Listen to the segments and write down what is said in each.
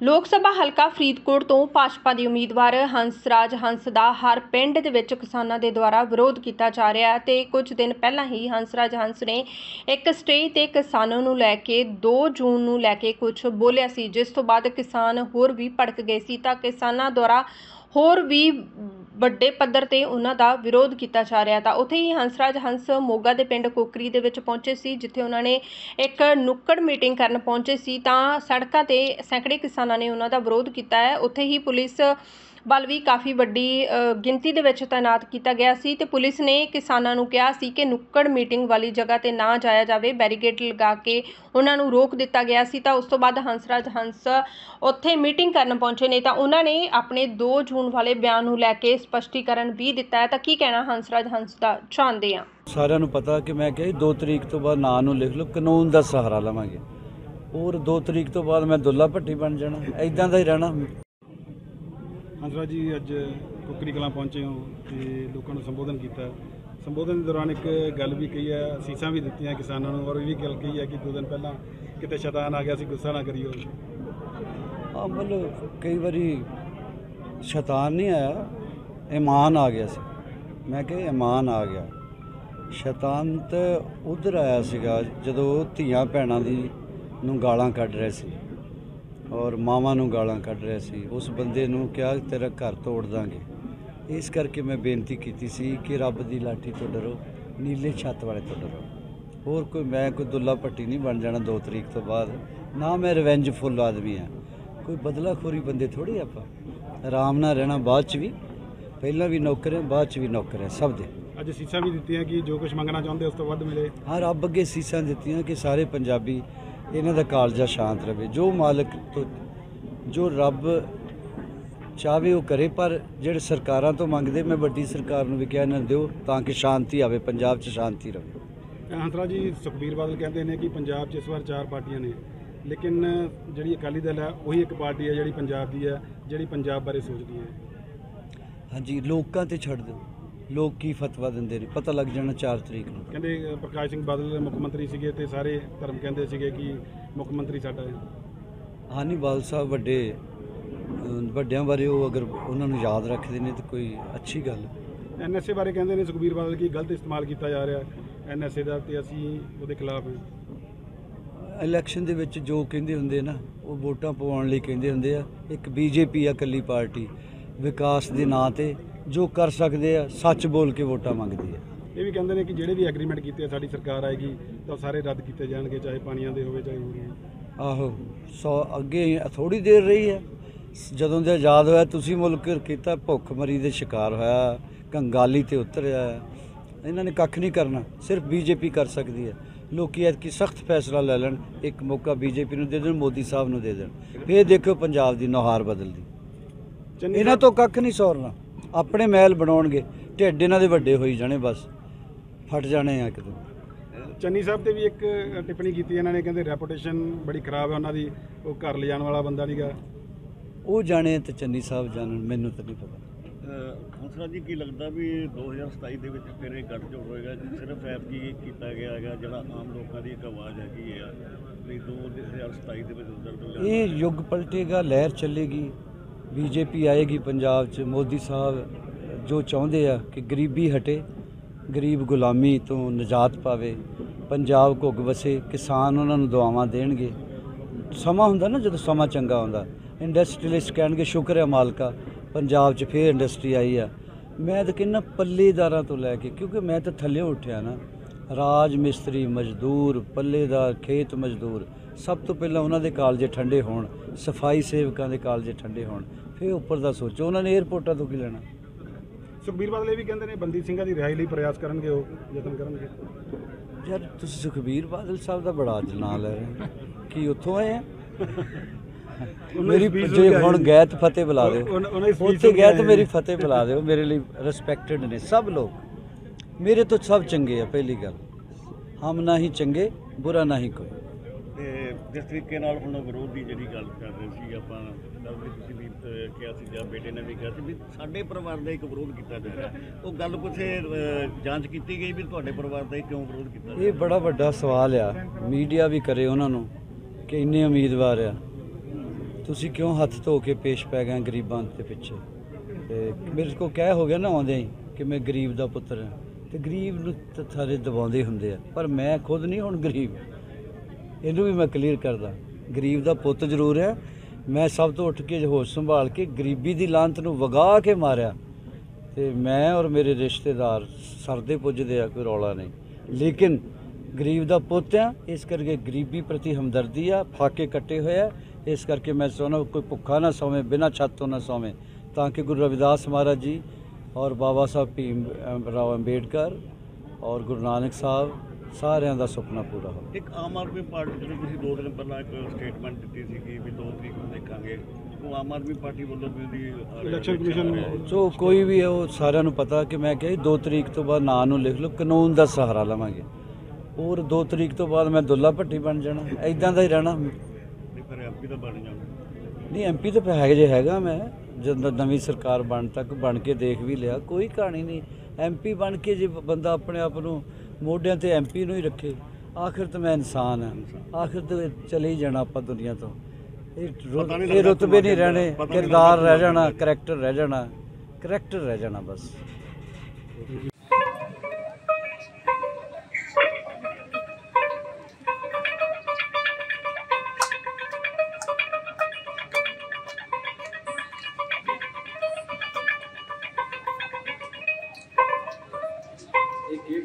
ਲੋਕ ਸਭਾ ਹਲਕਾ ਫਰੀਦਕੋਟ ਤੋਂ ਭਾਜਪਾ ਦੇ ਉਮੀਦਵਾਰ ਹੰਸਰਾਜ ਹੰਸ ਦਾ ਹਰ ਪਿੰਡ ਦੇ ਵਿੱਚ ਕਿਸਾਨਾਂ ਦੇ ਦੁਆਰਾ ਵਿਰੋਧ ਕੀਤਾ ਜਾ ਰਿਹਾ ਹੈ ਤੇ ਕੁਝ ਦਿਨ ਪਹਿਲਾਂ ਹੀ ਹੰਸਰਾਜ ਹੰਸ ਨੇ ਇੱਕ ਸਟੇਜ ਤੇ ਕਿਸਾਨਾਂ ਨੂੰ ਲੈ ਕੇ 2 ਜੂਨ ਨੂੰ ਲੈ ਕੇ ਕੁਝ ਬੋਲਿਆ ਸੀ, ਜਿਸ ਤੋਂ ਬਾਅਦ ਕਿਸਾਨ ਹੋਰ ਵੀ ਭੜਕ ਗਏ ਸੀ ਤਾਂ ਕਿਸਾਨਾਂ ਦੁਆਰਾ ਹੋਰ ਵੀ ਵੱਡੇ ਪੱਧਰ ਤੇ ਉਹਨਾਂ ਦਾ ਵਿਰੋਧ ਕੀਤਾ ਜਾ ਰਿਹਾ ਤਾਂ ਉੱਥੇ ਹੀ ਹੰਸਰਾਜ ਹੰਸ ਮੋਗਾ ਦੇ ਪਿੰਡ ਕੋਕਰੀ ਦੇ ਵਿੱਚ ਪਹੁੰਚੇ ਸੀ, ਜਿੱਥੇ ਉਹਨਾਂ ਨੇ ਇੱਕ ਨੁੱਕੜ ਮੀਟਿੰਗ ਕਰਨ ਪਹੁੰਚੇ ਸੀ ਤਾਂ ਸੜਕਾਂ ਤੇ ਸੈਂਕੜੇ ਕਿਸਾਨਾਂ ਨੇ ਉਹਨਾਂ ਦਾ ਵਿਰੋਧ ਕੀਤਾ ਹੈ। ਉੱਥੇ ਹੀ ਪੁਲਿਸ ਬਲ ਵੀ ਕਾਫੀ ਵੱਡੀ ਗਿਣਤੀ ਦੇ ਵਿੱਚ ਤਾਇਨਾਤ ਕੀਤਾ ਗਿਆ ਸੀ ਅਤੇ ਪੁਲਿਸ ਨੇ ਕਿਸਾਨਾਂ ਨੂੰ ਕਿਹਾ ਸੀ ਕਿ ਨੁੱਕੜ ਮੀਟਿੰਗ ਵਾਲੀ ਜਗ੍ਹਾ ਤੇ ਨਾ ਜਾਇਆ ਜਾਵੇ, ਬੈਰੀਕੇਡ ਲਗਾ ਕੇ ਉਹਨਾਂ ਨੂੰ ਰੋਕ ਦਿੱਤਾ ਗਿਆ ਸੀ। ਤਾਂ ਉਸ ਤੋਂ ਬਾਅਦ ਹੰਸਰਾਜ ਹੰਸ ਉੱਥੇ ਮੀਟਿੰਗ ਕਰਨ ਪਹੁੰਚੇ ਨੇ। ਤਾਂ ਉਹਨਾਂ ਨੇ ਆਪਣੇ 2 ਜੂਨ ਵਾਲੇ ਬਿਆਨ ਨੂੰ ਲੈ ਕੇ ਸਪਸ਼ਟੀਕਰਨ ਵੀ ਦਿੱਤਾ ਹੈ। ਤਾਂ ਕੀ ਕਹਿਣਾ ਹੰਸਰਾਜ ਹੰਸ ਦਾ ਚਾਹੁੰਦੇ ਆ? ਸਾਰਿਆਂ ਨੂੰ ਪਤਾ ਕਿ ਮੈਂ ਕਿਹਾ 2 ਤਰੀਕ ਤੋਂ ਬਾਅਦ ਨਾਂ ਨੂੰ ਲਿਖ ਲਓ, ਕਾਨੂੰਨ ਦਾ ਸਹਾਰਾ ਲਵਾਂਗੇ। ਔਰ 2 ਤਰੀਕ ਤੋਂ ਬਾਅਦ ਮੈਂ ਦੁੱਲਾ ਭੱਟੀ ਬਣ ਜਾਣਾ ਐਦਾਂ ਦਾ ਹੀ ਰਹਿਣਾ। ਹੰਸਰਾਜ ਜੀ, ਅੱਜ ਕੁਕਰੀ ਕਲਾਂ ਪਹੁੰਚੇ ਹੋ ਤੇ ਲੋਕਾਂ ਨੂੰ ਸੰਬੋਧਨ ਕੀਤਾ। ਸੰਬੋਧਨ ਦੇ ਦੌਰਾਨ ਇੱਕ ਗੱਲ ਵੀ ਕਹੀ ਹੈ, ਅਸੀਸਾਂ ਵੀ ਦਿੱਤੀਆਂ ਕਿਸਾਨਾਂ ਨੂੰ ਔਰ ਇਹ ਵੀ ਗੱਲ ਕਹੀ ਹੈ ਕਿ ਦੋ ਦਿਨ ਪਹਿਲਾਂ ਕਿਤੇ ਸ਼ੈਤਾਨ ਆ ਗਿਆ ਸੀ, ਗੁੱਸਾ ਨਾ ਕਰਿਓ। ਆ ਮਤਲਬ ਕਈ ਵਾਰੀ ਸ਼ੈਤਾਨ ਨਹੀਂ ਆਇਆ, ਇਮਾਨ ਆ ਗਿਆ ਸੀ। ਮੈਂ ਕਿਹਾ ਇਮਾਨ ਆ ਗਿਆ। ਸ਼ੈਤਾਨ ਤਾਂ ਉਧਰ ਆਇਆ ਸੀਗਾ ਜਦੋਂ ਧੀਆਂ ਭੈਣਾਂ ਦੀ ਨੂੰ ਗਾਲਾਂ ਕੱਢ ਰਹੇ ਸੀ। ਔਰ ਮਾਵਾਂ ਨੂੰ ਗਾਲਾਂ ਕੱਢ ਰਹੇ ਸੀ। ਉਸ ਬੰਦੇ ਨੂੰ ਕਿਹਾ ਤੇਰਾ ਘਰ ਤੋੜ ਦਾਂਗੇ। ਇਸ ਕਰਕੇ ਮੈਂ ਬੇਨਤੀ ਕੀਤੀ ਸੀ ਕਿ ਰੱਬ ਦੀ ਲਾਠੀ ਤੋਂ ਡਰੋ ਨੀਲੇ ਛੱਤ ਵਾਲੇ ਤੋਂ ਡਰੋ। ਹੋਰ ਕੋਈ ਮੈਂ ਕੋਈ ਦੁੱਲਾ ਭੱਟੀ ਨਹੀਂ ਬਣ ਜਾਣਾ 2 ਤਰੀਕ ਤੋਂ ਬਾਅਦ। ਨਾ ਮੈਂ ਰਿਵੈਂਜ ਫੁੱਲ ਆਦਮੀ ਆ ਕੋਈ ਬਦਲਾਖੋਰੀ ਬੰਦੇ ਥੋੜੀ ਆਪਾਂ? ਆਰਾਮ ਨਾਲ ਰਹਿਣਾ ਬਾਅਦ ਚ ਵੀ। ਪਹਿਲਾਂ ਵੀ ਨੌਕਰ ਹੈ ਬਾਅਦ ਚ ਵੀ ਨੌਕਰ ਹੈ ਸਭ ਦੇ। ਅੱਜ ਸੀਸਾਂ ਵੀ ਦਿੱਤੀਆਂ ਕਿ ਜੋ ਕੁਝ ਮੰਗਣਾ ਚਾਹੁੰਦੇ ਉਸ ਤੋਂ ਵੱਧ ਮਿਲੇ। ਹਾਂ ਰੱਬ ਅੱਗੇ ਸੀਸਾਂ ਦਿੱਤੀਆਂ ਕਿ ਸਾਰੇ ਪੰਜਾਬੀ ਇਹਨਾਂ ਦਾ ਕਾਲਜਾ ਸ਼ਾਂਤ ਰਵੇ। ਜੋ ਮਾਲਕ ਤੋਂ ਜੋ ਰੱਬ ਚਾਹਵੇ ਉਹ ਕਰੇ ਪਰ ਜਿਹੜੇ ਸਰਕਾਰਾਂ ਤੋਂ ਮੰਗਦੇ ਮੈਂ ਵੱਡੀ ਸਰਕਾਰ ਨੂੰ ਵੀ ਕਿਹਾ ਇਹਨਾਂ ਦਿਓ ਤਾਂ ਕਿ ਸ਼ਾਂਤੀ ਆਵੇ ਪੰਜਾਬ 'ਚ ਸ਼ਾਂਤੀ ਰਵੇ। ਹੰਸਰਾਜ ਜੀ ਸੁਖਬੀਰ ਬਾਦਲ ਕਹਿੰਦੇ ਨੇ ਕਿ ਪੰਜਾਬ 'ਚ ਇਸ ਵਾਰ ਚਾਰ ਪਾਰਟੀਆਂ ਨੇ ਲੇਕਿਨ ਜਿਹੜੀ ਅਕਾਲੀ ਦਲ ਹੈ ਉਹੀ ਇੱਕ ਪਾਰਟੀ ਹੈ ਜਿਹੜੀ ਪੰਜਾਬ ਦੀ ਹੈ ਜਿਹੜੀ ਪੰਜਾਬ ਬਾਰੇ ਸੋਚਦੀ ਹੈ। ਹਾਂਜੀ ਲੋਕਾਂ ਤੇ ਛੱਡ ਦਿਓ। ਲੋਕ ਕੀ ਫਤਵਾ ਦਿੰਦੇ ਨੇ? ਪਤਾ ਲੱਗ ਜਾਣਾ 4 ਤਰੀਕ ਨੂੰ। ਕਹਿੰਦੇ ਪ੍ਰਕਾਸ਼ ਸਿੰਘ ਬਾਦਲ ਮੁੱਖ ਮੰਤਰੀ ਸੀਗੇ ਤੇ ਸਾਰੇ ਧਰਮ ਕਹਿੰਦੇ ਸੀਗੇ ਕਿ ਮੁੱਖ ਮੰਤਰੀ ਸਾਡਾ ਹੈ। ਹਾਨੀ ਬਾਲ ਸਾਹਿਬ ਵੱਡੇ ਵੱਡਿਆਂ ਬਾਰੇ ਉਹ ਅਗਰ ਉਹਨਾਂ ਨੂੰ ਯਾਦ ਰੱਖਦੇ ਨੇ ਤਾਂ ਕੋਈ ਅੱਛੀ ਗੱਲ। ਐਨਐਸਏ ਬਾਰੇ ਕਹਿੰਦੇ ਨੇ ਸੁਖਬੀਰ ਬਾਦਲ ਕੀ ਗਲਤ ਇਸਤੇਮਾਲ ਕੀਤਾ ਜਾ ਰਿਹਾ ਐਨਐਸਏ ਦਾ ਤੇ ਅਸੀਂ ਉਹਦੇ ਖਿਲਾਫ ਹਾਂ। ਇਲੈਕਸ਼ਨ ਦੇ ਵਿੱਚ ਜੋ ਕਹਿੰਦੇ ਹੁੰਦੇ ਨਾ ਉਹ ਵੋਟਾਂ ਪਵਾਉਣ ਲਈ ਕਹਿੰਦੇ ਹੁੰਦੇ ਆ। ਇੱਕ ਬੀਜੇਪੀ ਆ ਇਕੱਲੀ ਪਾਰਟੀ ਵਿਕਾਸ ਦੇ ਨਾਂ ਤੇ ਜੋ ਕਰ ਸਕਦੇ ਆ ਸੱਚ ਬੋਲ ਕੇ ਵੋਟਾਂ ਮੰਗਦੀ ਆ। ਇਹ ਵੀ ਕਹਿੰਦੇ ਨੇ ਕਿ ਜਿਹੜੇ ਵੀ ਐਗਰੀਮੈਂਟ ਕੀਤੇ ਆ ਸਾਡੀ ਸਰਕਾਰ ਆਏਗੀ ਤਾਂ ਸਾਰੇ ਰੱਦ ਕੀਤੇ ਜਾਣਗੇ ਚਾਹੇ ਪਾਣੀਆਂ ਦੇ ਹੋਵੇ ਚਾਹੇ ਹੋਰ ਹੋਵੇ। ਆਹੋ ਸੋ ਅੱਗੇ ਥੋੜੀ ਦੇਰ ਰਹੀ ਹੈ ਜਦੋਂ ਦੇ ਆਜ਼ਾਦ ਹੋਇਆ ਤੁਸੀਂ ਮੁਲਕ ਕੀਤਾ ਭੁੱਖ ਮਰੀ ਦੇ ਸ਼ਿਕਾਰ ਹੋਇਆ ਕੰਗਾਲੀ ਤੇ ਉਤਰਿਆ। ਇਹਨਾਂ ਨੇ ਕੱਖ ਨਹੀਂ ਕਰਨਾ ਸਿਰਫ ਬੀਜੇਪੀ ਕਰ ਸਕਦੀ ਹੈ ਲੋਕੀ ਐਤਕੀ ਸਖਤ ਫੈਸਲਾ ਲੈ ਲੈਣ ਇੱਕ ਮੌਕਾ ਬੀਜੇਪੀ ਨੂੰ ਦੇ ਦੇਣ ਮੋਦੀ ਸਾਹਿਬ ਨੂੰ ਦੇ ਦੇਣ। ਫੇਰ ਦੇਖੋ ਪੰਜਾਬ ਦੀ ਨੁਹਾਰ ਬਦਲਦੀ। ਚੰਨੀ ਇਹਨਾਂ ਤੋਂ ਕੱਖ ਨਹੀਂ ਸੌਰਨਾ। ਆਪਣੇ ਮਹਿਲ ਬਣਾਉਣਗੇ ਢਿੱਡ ਇਹਨਾਂ ਦੇ ਵੱਡੇ ਹੋਈ ਜਾਣੇ ਬਸ ਫਟ ਜਾਣੇ ਆ ਕਿਤੇ। ਚੰਨੀ ਸਾਹਿਬ ਤੇ ਵੀ ਇੱਕ ਟਿੱਪਣੀ ਕੀਤੀ ਇਹਨਾਂ ਨੇ ਕਹਿੰਦੇ ਰੈਪੂਟੇਸ਼ਨ ਬੜੀ ਖਰਾਬ ਹੈ ਉਹਨਾਂ ਦੀ ਉਹ ਘਰ ਲਿਜਾਣ ਵਾਲਾ ਬੰਦਾ ਨਹੀਂਗਾ ਉਹ ਜਾਣੇ ਤੇ ਚੰਨੀ ਸਾਹਿਬ ਜਾਣਨ ਮੈਨੂੰ ਤਾਂ ਨਹੀਂ ਪਤਾ। ਹੰਸਰਾ ਜੀ ਕੀ ਲੱਗਦਾ ਵੀ 2027 ਦੇ ਵਿੱਚ ਫਿਰ ਇਹ ਗੱਠਜੋੜ ਹੋਏਗਾ ਕਿ ਸਿਰਫ ਐਪ ਕੀ ਕੀਤਾ ਗਿਆ ਹੈਗਾ ਜਿਹੜਾ ਆਮ ਲੋਕਾਂ ਦੀ ਇੱਕ ਆਵਾਜ਼ ਹੈਗੀ ਆ ਵੀ 2027 ਦੇ ਵਿੱਚ ਰਿਜ਼ਲਟ ਇਹ ਯੁੱਗ ਪਲਟੇਗਾ ਲਹਿਰ ਚੱਲੇਗੀ। ਬੀਜੇਪੀ ਆਏਗੀ ਪੰਜਾਬ 'ਚ, ਮੋਦੀ ਸਾਹਿਬ ਜੋ ਚਾਹੁੰਦੇ ਆ ਕਿ ਗਰੀਬੀ ਹਟੇ, ਗਰੀਬ ਗੁਲਾਮੀ ਤੋਂ ਨਜਾਤ ਪਾਵੇ, ਪੰਜਾਬ ਘੁੱਗ ਵਸੇ, ਕਿਸਾਨ ਉਹਨਾਂ ਨੂੰ ਦੁਆਵਾਂ ਦੇਣਗੇ। ਸਮਾਂ ਹੁੰਦਾ ਨਾ ਜਦੋਂ ਸਮਾਂ ਚੰਗਾ ਹੁੰਦਾ ਇੰਡਸਟਰੀਲਿਸਟ ਕਹਿਣਗੇ, ਸ਼ੁਕਰ ਹੈ ਮਾਲਕਾ, ਪੰਜਾਬ 'ਚ ਫੇਰ ਇੰਡਸਟਰੀ ਆਈ ਆ। ਮੈਂ ਤਾਂ ਕਹਿੰਦਾ ਪੱਲੇਦਾਰਾਂ ਤੋਂ ਲੈ ਕੇ, ਕਿਉਂਕਿ ਮੈਂ ਤਾਂ ਥੱਲੇ ਉੱਠਿਆ ਨਾ, ਰਾਜ ਮਿਸਤਰੀ ਮਜ਼ਦੂਰ, ਪੱਲੇਦਾਰ, ਖੇਤ ਮਜ਼ਦੂਰ, ਸਭ ਤੋਂ ਪਹਿਲਾਂ ਉਹਨਾਂ ਦੇ ਕਾਲਜੇ ਠੰਡੇ ਹੋਣ, ਸਫ਼ਾਈ ਸੇਵਕਾਂ ਦੇ ਕਾਲਜੇ ਠੰਡੇ ਹੋਣ। ਫਿਰ ਉੱਪਰ ਦਾ ਸੋਚੋ ਉਹਨਾਂ ਨੇ 에ਅਰਪੋਰਟਾਂ ਤੋਂ ਕੀ ਲੈਣਾ? ਸੁਖਬੀਰ ਬਾਦਲ ਇਹ ਵੀ ਕਹਿੰਦੇ ਨੇ ਬੰਦੀ ਸਿੰਘਾਂ ਦੀ ਰਿਹਾਈ ਲਈ ਪ੍ਰਯਾਸ ਕਰਨਗੇ ਉਹ ਯਤਨ ਕਰਨਗੇ। ਯਾਰ ਤੁਸੀਂ ਸੁਖਬੀਰ ਬਾਦਲ ਸਾਹਿਬ ਦਾ ਬੜਾ ਅੱਜ ਨਾਂ ਲੈ ਰਹੇ ਹੋ। ਕੀ ਉੱਥੋਂ ਆਏ ਆ? ਮੇਰੀ ਜੇ ਹੁਣ ਆਏ ਗਏ ਤਾਂ ਫਤਿਹ ਬੁਲਾ ਉਹ- ਉਹਨਾਂ- ਉਹਨਾਂ ਦਿਓ ਦੀ speech ਉੱਥੇ ਸੁਣ ਕੇ ਗਏ ਆਏ ਤਾਂ ਆ। ਮੇਰੀ ਫਤਿਹ ਬੁਲਾ ਦਿਓ ਮੇਰੇ ਲਈ ਰਿਸਪੈਕਟਡ ਨੇ ਸਭ ਲੋਕ। ਮੇਰੇ ਤੋਂ ਸਭ ਚੰਗੇ ਆ ਪਹਿਲੀ ਗੱਲ। ਹਮ ਨਾ ਹੀ ਚੰਗੇ ਬੁਰਾ ਨਾ ਹੀ ਕੋਈ। ਜਿਸ ਤਰੀਕੇ ਨਾਲ ਹੁਣ ਵਿਰੋਧ ਦੀ ਜਿਹੜੀ ਗੱਲ ਕਰ ਰਹੇ ਸੀ ਆਪਾਂ ਕੱਲ੍ਹ ਵੀ ਤੁਸੀਂ ਵੀ ਅਹ, ਕਿਹਾ ਸੀ ਜਾਂ ਬੇਟੇ ਨੇ ਵੀ ਕਿਹਾ ਸੀ ਵੀ ਸਾਡੇ ਪਰਿਵਾਰ ਦਾ ਇੱਕ ਵਿਰੋਧ ਕੀਤਾ ਜਾ ਰਿਹਾ। ਉਹ ਗੱਲ ਅਹ, ਜਾਂਚ ਕੀਤੀ ਗਈ ਵੀ ਤੁਹਾਡੇ ਪਰਿਵਾਰ ਦਾ ਹੀ ਕਿਉਂ ਵਿਰੋਧ ਕੀਤਾ ਜਾ ਇਹ ਬੜਾ ਵੱਡਾ ਸਵਾਲ ਆ। ਮੀਡੀਆ ਵੀ ਕਰੇ ਉਹਨਾਂ ਨੂੰ ਕਿ ਇੰਨੇ ਉਮੀਦਵਾਰ ਆ। ਤੁਸੀਂ ਕਿਉਂ ਹੱਥ ਧੋ ਕੇ ਪੇਸ਼ ਪੈ ਗਏ ਗਰੀਬਾਂ ਦੇ ਪਿੱਛੇ? ਤੇ ਮੇਰੇ ਕੋ ਕਹਿ ਹੋ ਗਿਆ ਨਾ ਆਉਂਦੇ ਹੀ ਕਿ ਮੈਂ ਗਰੀਬ ਦਾ ਪੁੱਤਰ ਹਾਂ। ਤੇ ਗਰੀਬ ਨੂੰ ਤਾਂ ਸਾਰੇ ਦਬਾਉਂਦੇ ਹੁੰਦੇ ਆ। ਪਰ ਮੈਂ ਖੁਦ ਨਹੀਂ ਹੁਣ ਗਰੀਬ। ਇਹਨੂੰ ਵੀ ਮੈਂ ਕਲੀਅਰ ਕਰਦਾ। ਗਰੀਬ ਦਾ ਪੁੱਤ ਜ਼ਰੂਰ ਹੈ। ਮੈਂ ਸਭ ਤੋਂ ਉੱਠ ਕੇ ਹੋਸ਼ ਸੰਭਾਲ ਕੇ ਗਰੀਬੀ ਦੀ ਲਾਂਤ ਨੂੰ ਵਗਾ ਕੇ ਮਾਰਿਆ। ਤੇ ਮੈਂ ਔਰ ਮੇਰੇ ਰਿਸ਼ਤੇਦਾਰ ਸਰਦੇ ਪੁੱਜਦੇ ਆ, ਕੋਈ ਰੌਲਾ ਨਹੀਂ। ਲੇਕਿਨ ਗਰੀਬ ਦਾ ਪੁੱਤ ਆ, ਇਸ ਕਰਕੇ ਗਰੀਬੀ ਪ੍ਰਤੀ ਹਮਦਰਦੀ ਆ, ਫਾਕੇ ਕੱਟੇ ਹੋਏ ਆ। ਇਸ ਕਰਕੇ ਮੈਂ ਚਾਹੁੰਦਾ ਕੋਈ ਭੁੱਖਾ ਨਾ ਸੌਵੇਂ, ਬਿਨਾਂ ਛੱਤ ਤੋਂ ਨਾ ਸੌਵੇਂ, ਤਾਂ ਕਿ ਗੁਰੂ ਰਵਿਦਾਸ ਮਹਾਰਾਜ ਜੀ ਔਰ ਬਾਬਾ ਸਾਹਿਬ ਭੀਮ ਰਾਓ ਅੰਬੇਡਕਰ ਔਰ ਗੁਰੂ ਨਾਨਕ ਸਾਹਿਬ ਸਾਰਿਆਂ ਦਾ ਸੁਪਨਾ ਪੂਰਾ ਹੋਵੇ। ਇੱਕ ਆਮ ਆਦਮੀ ਪਾਰਟੀ ਦੇ ਤੁਸੀਂ ਦੋ ਦਿਨ ਪਹਿਲਾਂ ਇੱਕ ਸਟੇਟਮੈਂਟ ਦਿੱਤੀ ਸੀ ਕਿ ਵੀ 2 ਤਰੀਕ ਨੂੰ ਦੇਖਾਂਗੇ। ਉਹ ਆਮ ਆਦਮੀ ਪਾਰਟੀ ਵੱਲੋਂ ਵੀ ਉਹਦੀ ਅ, Election Commission ਨੂੰ- ਸੋ ਕੋਈ ਵੀ ਹੈ ਉਹ ਸਾਰਿਆਂ ਨੂੰ ਪਤਾ ਕਿ ਮੈਂ ਕਿਹਾ 2 ਤਰੀਕ ਤੋਂ ਬਾਅਦ ਨਾਂ ਨੂੰ ਲਿਖ ਲਓ ਕਾਨੂੰਨ ਦਾ ਸਹਾਰਾ ਲਵਾਂਗੇ। ਔਰ 2 ਤਰੀਕ ਤੋਂ ਬਾਅਦ ਮੈਂ ਦੁੱਲਾ ਭੱਟੀ ਬਣ ਜਾਣਾ ਐਦਾਂ ਦਾ ਹੀ ਰਹਿਣਾ। ਨਹੀਂ ਫਿਰ ਐਮਪੀ ਦਾ ਬਣ ਜਾਣਾ। ਨਹੀਂ ਐਮਪੀ ਤਾਂ ਹੈਗੇ ਜੇ ਹੈਗਾ ਮੈਂ। ਜਦੋਂ ਨਵੀਂ ਸਰਕਾਰ ਬਣ ਤੱਕ ਬਣ ਕੇ ਦੇਖ ਵੀ ਲਿਆ ਕੋਈ ਕਹਾਣੀ ਨਹੀਂ। ਐਮਪੀ ਬਣ ਕੇ ਜੇ ਬੰਦਾ ਆਪਣੇ ਆਪ ਨੂੰ ਮੋਢਿਆਂ ਤੇ ਐਮਪੀ ਨੂੰ ਹੀ ਰੱਖੇ। ਆਖਰ ਤਾਂ ਮੈਂ ਇਨਸਾਨ ਹਾਂ। ਆਖਰ ਤਾਂ ਚਲੇ ਹੀ ਜਾਣਾ ਆਪਾਂ ਦੁਨੀਆ ਤੋਂ। ਇਹ ਇਹ ਰੁਤਬੇ ਨਹੀਂ ਰਹਿਣੇ। ਕਿਰਦਾਰ ਰਹਿ ਜਾਣਾ ਕਰੈਕਟਰ ਰਹਿ ਜਾਣਾ। ਕਰੈਕਟਰ ਰਹਿ ਜਾਣਾ ਬਸ।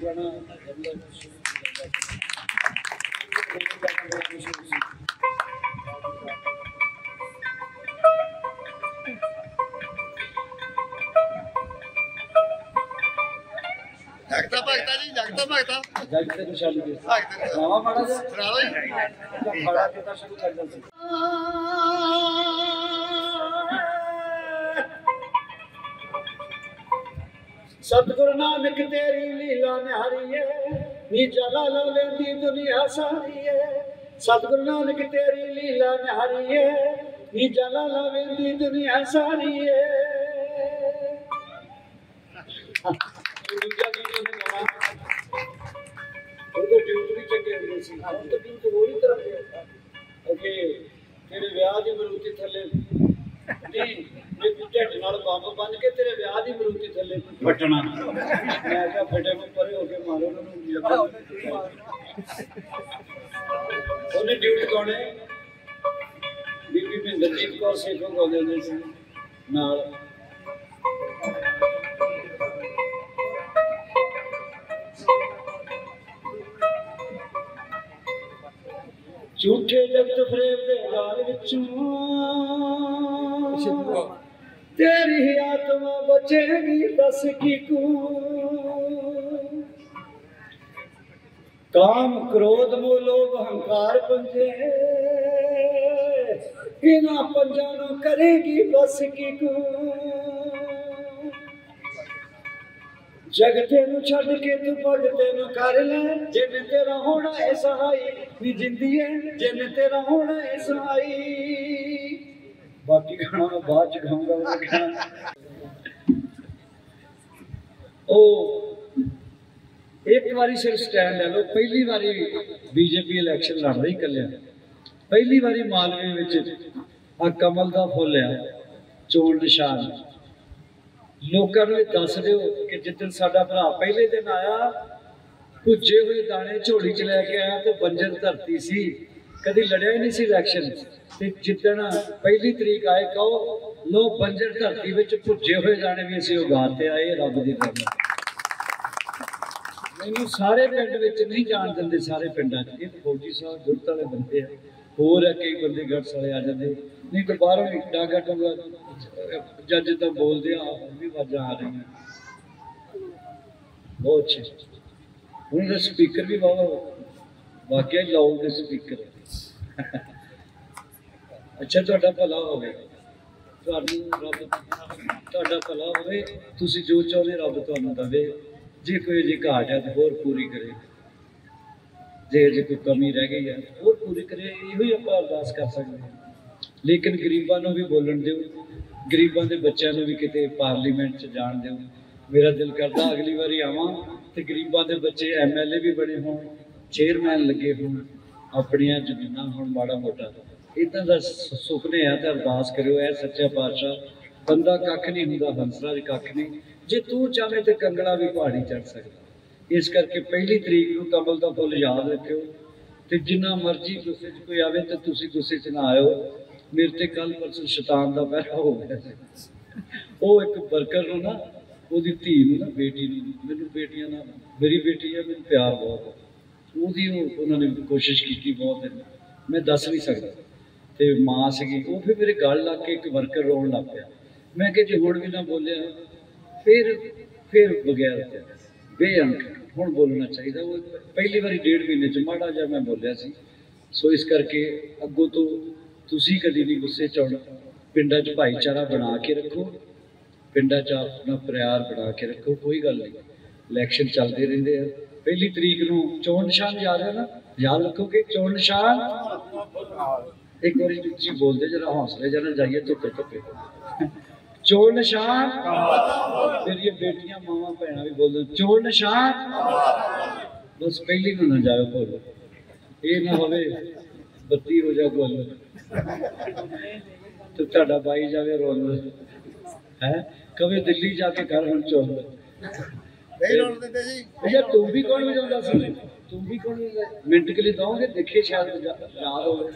ਜਗਤਾ ਭਗਤਾ ਜੀ ਜਗਤਾ ਭਗਤਾ ਜੱਜ ਤੇ ਨਿਸ਼ਾਨੀ ਦੇ ਭਗਤ ਰਾਵਾ ਮਾੜਾ ਜਿਹਾ ਸੁਣਾ ਦਿਓ ਜੀ ਖੜਾ ਕਿਤਾ ਸ਼ੁਰੂ ਕਰ ਦਿੰਦੇ ਸਤਿਗੁਰੂ ਨਾਨਕ ਤੇਰੀ ਲੀਲਾ ਨਿਹਾਰੀ ਏ ਨੀ ਜਲਾਲ ਲੈਂਦੀ ਦੁਨੀਆ ਸਾਰੀ ਏ ਸਤਿਗੁਰੂ ਨਾਨਕ ਤੇਰੀ ਲੀਲਾ ਨਿਹਾਰੀ ਨੀ ਜਲਾਲ ਲੈਂਦੀ ਦੁਨੀਆ ਸਾਰੀ ਦੂਜਾ ਵੀਡੀਓ ਨੇ ਗਾਣਾ ਉਹਦੇ ਡਿਊਟ ਵੀ ਚੰਗੇ ਹੁੰਦੇ ਸੀ। ਹੁਣ ਤਾਂ ਡਿਊਟ ਹੋਰ ਹੀ ਤਰ੍ਹਾਂ ਦੇ ਓਕੇ ਤੇਰੇ ਵਿਆਹ ਦੀ ਮਰੂਤੀ ਥੱਲੇ ਨਹੀਂ ਢਿੱਡ ਨਾਲ ਬੰਬ ਬੰਨ ਕੇ ਤੇਰੇ ਵਿਆਹ ਦੀ ਮਰੂਤੀ ਥੱਲੇ ਫਟਣਾ ਮੈਂ ਕਿਹਾ ਫਟੇ ਨੂੰ ਪਰੇ ਹੋ ਕੇ ਮਾਰੋ ਉਹਨੂੰ ਉਹਨੇ ਡਿਊਟ ਗਾਉਣੇ ਬੀਬੀ ਮਹਿੰਦਰਜੀਤ ਕੌਰ ਸੇਖੋਂ ਗਾਉਂਦੇ ਹੁੰਦੇ ਸੀ ਨਾਲ। ਝੂਠੇ ਜਗਤ ਫਰੇਬ ਦੇ ਜਾਲ ਵਿੱਚੋਂ। ਤੇਰੀ ਆਤਮਾ ਬਚੇਗੀ ਦੱਸ ਕੀ ਕੂ? ਕਾਮ ਕ੍ਰੋਧ ਮੋਹ ਲੋਭ ਹੰਕਾਰ ਪੰਜੇ। ਇਹਨਾਂ ਪੰਜਾਂ ਨੂੰ ਕਰੇਗੀ ਬਸ ਕੀ ਕੂ? ਜਗਤੇ ਨੂੰ ਛੱਡ ਕੇ ਤੂੰ ਭਗਤੇ ਨੂੰ ਕਰ ਲੈ। ਜਿੰਨ ਤੇਰਾ ਹੋਣਾ ਐ ਸਹਾਈ, ਨੀ ਹੈ ਜਿੰਨ ਤੇਰਾ ਹੋਣਾ ਐ ਸਹਾਈ। ਬਾਕੀ ਗਾਣਾ ਮੈਂ ਬਾਅਦ ਚ ਗਾਉਂਗਾ ਉਹ ਗਾਣਾ ਉਹ ਇੱਕ ਵਾਰੀ ਸਿਰ ਸਟੈਂਡ ਲੈ ਲਓ, ਪਹਿਲੀ ਵਾਰੀ ਬੀਜੇਪੀ ਇਲੈਕਸ਼ਨ ਲੜ ਰਹੀ ਕੱਲਿਆ ਪਹਿਲੀ ਵਾਰੀ ਮਾਲਵੇ ਵਿੱਚ ਆ ਕਮਲ ਦਾ ਫੁੱਲ ਆ, ਚੋਣ ਨਿਸ਼ਾਨ। ਲੋਕਾਂ ਨੂੰ ਇਹ ਦੱਸ ਦਿਓ ਕਿ ਜਿੱਦਣ ਸਾਡਾ ਭਰਾ ਪਹਿਲੇ ਦਿਨ ਆਇਆ, ਭੁੱਜੇ ਹੋਏ ਦਾਣੇ ਝੋਲੀ ਚ ਲੈ ਕੇ ਆਇਆ ਤੇ ਬੰਜਰ ਧਰਤੀ ਸੀ। ਕਦੀ ਲੜਿਆ ਹੀ ਨਹੀਂ ਸੀ ਇਲੈਕਸ਼ਨ ਤੇ ਜਿੱਦਣ ਪਹਿਲੀ ਤਰੀਕ ਆਏ, ਕਹੋ ਲੋ ਬੰਜਰ ਧਰਤੀ ਵਿੱਚ ਭੁੱਜੇ ਹੋਏ ਜਾਣੇ ਵੀ ਅਸੀਂ ਉਗਾਤੇ ਆਏ, ਰੱਬ ਦੀ ਕਰਮ ਮੈਨੂੰ ਸਾਰੇ ਪਿੰਡ ਵਿੱਚ ਨਹੀਂ ਜਾਣ ਦਿੰਦੇ ਸਾਰੇ ਪਿੰਡਾਂ 'ਚ। ਇਹ ਫੌਜੀ ਸਾਹਿਬ, ਜੁਰਤ ਵਾਲੇ ਬੰਦੇ ਆ। ਹੋਰ ਆ, ਕਈ ਬੰਦੇ ਗੱਟਸ ਵਾਲੇ ਆ ਜਾਂਦੇ। ਨਹੀਂ ਤਾਂ ਬਾਹਰੋਂ ਹੀ ਡਾਗਾ ਜੱਜ ਤਾਂ ਬੋਲਦੇ ਆ ਵੀ ਆਵਾਜ਼ਾਂ ਆ ਰਹੀਆਂ। ਬਹੁਤ ਅੱਛੇ। ਹੁਣ ਦਾ ਸਪੀਕਰ ਵੀ ਬਹੁਤ ਵਾਕਿਆ ਹੀ ਲਾਊਡ ਦੇ ਸਪੀਕਰ ਅੱਛਾ, ਤੁਹਾਡਾ ਭਲਾ ਹੋਵੇ। ਤੁਹਾਨੂੰ ਰੱਬ ਤੁਹਾਡਾ ਭਲਾ ਹੋਵੇ, ਤੁਸੀਂ ਜੋ ਚਾਹੁੰਦੇ ਰੱਬ ਤੁਹਾਨੂੰ ਦੇਵੇ। ਜੇ ਕੋਈ ਜੇ ਘਾਟ ਹੈ ਤਾਂ ਹੋਰ ਪੂਰੀ ਕਰੇ। ਜੇ ਜੇ ਕੋਈ ਕਮੀ ਰਹਿ ਗਈ ਹੈ, ਹੋਰ ਪੂਰੀ ਕਰੇ। ਇਹੋ ਹੀ ਆਪਾਂ ਅਰਦਾਸ ਕਰ ਸਕਦੇ ਹਾਂ। ਲੇਕਿਨ ਗਰੀਬਾਂ ਨੂੰ ਵੀ ਬੋਲਣ ਦਿਓ। ਗਰੀਬਾਂ ਦੇ ਬੱਚਿਆਂ ਨੂੰ ਵੀ ਕਿਤੇ ਪਾਰਲੀਮੈਂਟ 'ਚ ਜਾਣ ਦਿਓ। ਮੇਰਾ ਦਿਲ ਕਰਦਾ ਅਗਲੀ ਵਾਰੀ ਆਵਾਂ ਤੇ ਗਰੀਬਾਂ ਦੇ ਬੱਚੇ ਐਮਐਲਏ ਵੀ ਬਣੇ ਹੋਣ, ਚੇਅਰਮੈਨ ਲੱਗੇ ਹੋਣ। ਆਪਣੀਆਂ ਜ਼ਮੀਨਾਂ ਹੁਣ ਮਾੜਾ ਮੋਟਾ। ਇਦਾਂ ਦਾ ਸ- ਸੁਪਨੇ ਆ ਤਾਂ ਅਰਦਾਸ ਕਰਿਓ ਐ ਸੱਚਾ ਪਾਤਸ਼ਾਹ। ਬੰਦਾ ਕੱਖ ਨਹੀਂ ਹੁੰਦਾ ਹੰਸਰਾ ਹੰਸਰਾਜ ਕੱਖ ਨਹੀਂ। ਜੇ ਤੂੰ ਚਾਹੇ ਤੇ ਕੰਗਣਾ ਵੀ ਪਹਾੜੀ ਚੜ ਸਕਦਾ। ਇਸ ਕਰਕੇ ਪਹਿਲੀ ਤਰੀਕ ਨੂੰ ਕਮਲ ਦਾ ਫੁੱਲ ਯਾਦ ਰੱਖਿਓ। ਤੇ ਜਿੰਨਾ ਮਰਜ਼ੀ ਗੁੱਸੇ 'ਚ ਕੋਈ ਆਵੇ ਤੇ ਤੁਸੀਂ ਗੁੱਸੇ 'ਚ ਨਾ ਆਇਓ। ਮੇਰੇ ਤੇ ਕੱਲ ਪਰਸੋਂ ਸ਼ੈਤਾਨ ਦਾ ਪਹਿਰਾ ਹੋ ਗਿਆ ਉਹ ਇੱਕ ਵਰਕਰ ਨੂੰ ਨਾ, ਉਹਦੀ ਧੀ ਨੂੰ ਨਾ, ਬੇਟੀ ਨੂੰ। ਮੈਨੂੰ ਬੇਟੀਆਂ ਨਾਲ, ਮੇਰੀ ਬੇਟੀ ਹੈ, ਮੈਨੂੰ ਪਿਆਰ ਬਹੁਤ ਹੈ। ਉਹਦੀ ਉਹਨਾਂ ਨੇ ਕੋਸ਼ਿਸ਼ ਕੀਤੀ ਬਹੁਤ। ਮੈਂ ਦੱਸ ਨਹੀਂ ਸਕਦਾ। ਤੇ ਮਾਂ ਸੀਗੀ, ਉਹ ਫਿਰ ਮੇਰੇ ਗੱਲ ਲੱਗ ਕੇ ਇੱਕ ਵਰਕਰ ਰੋਣ ਲੱਗ ਪਿਆ। ਮੈਂ ਕਿਹਾ ਜੇ ਹੁਣ ਵੀ ਨਾ ਬੋਲਿਆ, ਫਿਰ ਫਿਰ ਬਗੈਰ ਤੇ। ਬੇਅੰਕ ਹੁਣ ਬੋਲਣਾ ਚਾਹੀਦਾ। ਉਹ ਪਹਿਲੀ ਵਾਰੀ ਡੇਢ ਮਹੀਨੇ ਚ ਮਾੜਾ ਜਿਹਾ ਮੈਂ ਬੋਲਿਆ ਸੀ। ਸੋ ਇਸ ਕਰਕੇ ਅੱਗੋਂ ਤੋਂ ਤੁਸੀਂ ਕਦੀ ਵੀ ਗੁੱਸੇ ਚ ਆਉਣਾ, ਪਿੰਡਾਂ 'ਚ ਭਾਈਚਾਰਾ ਬਣਾ ਕੇ ਰੱਖੋ। ਪਿੰਡਾਂ 'ਚ ਆਪਣਾ ਪਿਆਰ ਬਣਾ ਕੇ ਰੱਖੋ, ਕੋਈ ਗੱਲ ਨਹੀਂ। ਇਲੈਕਸ਼ਨ ਚੱਲਦੇ ਰਹਿੰਦੇ ਆ। ਪਹਿਲੀ ਤਰੀਕ ਨੂੰ ਚੋਣ ਨਿਸ਼ਾਨ ਯਾਦ ਹੈ ਨਾ ਯਾਦ ਰੱਖੋਗੇ ਚੋਣ ਨਿਸ਼ਾਨ ਇੱਕ ਵਾਰੀ ਤੁਸੀਂ ਬੋਲਦੇ ਜਰਾ ਹੌਸਲੇ ਜਰਾ ਜਾਈਏ ਧੁੱਪੇ ਧੁੱਪੇ ਚੋਣ ਨਿਸ਼ਾਨ ਮੇਰੀਆਂ ਬੇਟੀਆਂ ਮਾਵਾਂ ਭੈਣਾਂ ਵੀ ਬੋਲਦੇ ਚੋਣ ਨਿਸ਼ਾਨ ਬਸ ਪਹਿਲੀ ਨੂੰ ਨਾ ਜਾਇਓ ਭੁੱਲ ਇਹ ਨਾ ਹੋਵੇ ਬੱਤੀ ਹੋ ਜਾ ਗੁੱਲ ਤੇ ਤੁਹਾਡਾ ਬਾਈ ਜਾਵੇ ਰੋਲ ਹੈ ਕਵੇ ਦਿੱਲੀ ਜਾ ਕੇ ਘਰ ਹੁਣ ਚੋਲ ਨਹੀਂ ਰੋਣ ਦਿੰਦੇ ਜੀ। ਯਾਰ ਤੂੰ ਵੀ ਕੌਣ ਵਜਾਉਂਦਾ ਸੀ? ਤੂੰ ਵੀ ਕੌਣ ਮਿੰਟ ਕੇ ਲਈ ਦਓਗੇ ਦੇਖੇ ਸ਼ਾਇਦ ਯਾਦ ਹੋਵੇ।